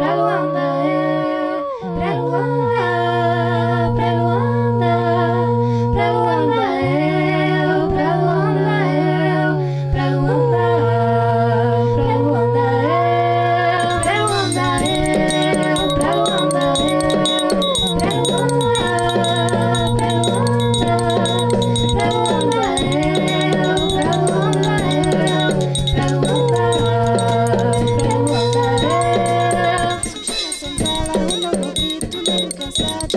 comprado da